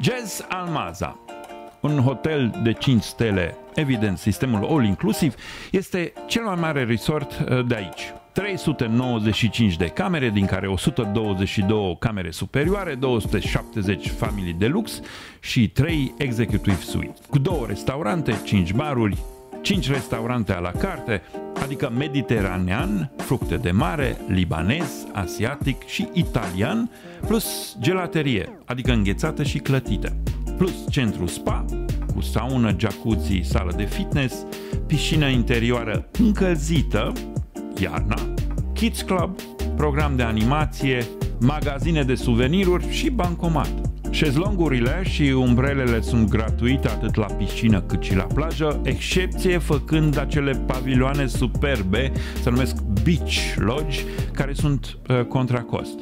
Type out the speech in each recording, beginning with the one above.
Jazz Almaza, un hotel de 5 stele, evident sistemul all inclusiv, este cel mai mare resort uh, de aici. 395 de camere, din care 122 camere superioare, 270 familii de lux și 3 executive suite, cu două restaurante, 5 baruri, 5 restaurante a la carte, adică mediteranean, fructe de mare, libanez, asiatic și italian, plus gelaterie, adică înghețată și clătită, plus centru spa, cu saună, jacuzzi, sală de fitness, piscină interioară încălzită, iarna, kids club, program de animație, magazine de suveniruri și bancomat. Șezlongurile și umbrelele sunt gratuite atât la piscină cât și la plajă, excepție făcând acele pavilioane superbe, se numesc beach lodge, care sunt uh, contra cost.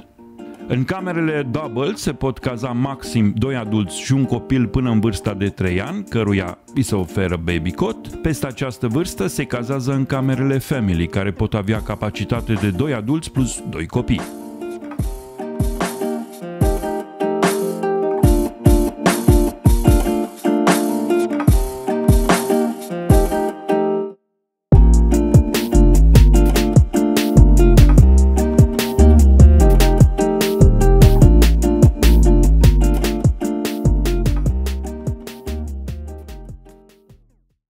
În camerele double se pot caza maxim 2 adulți și un copil până în vârsta de 3 ani, căruia îi se oferă baby cot. Peste această vârstă se cazează în camerele family, care pot avea capacitate de 2 adulți plus 2 copii.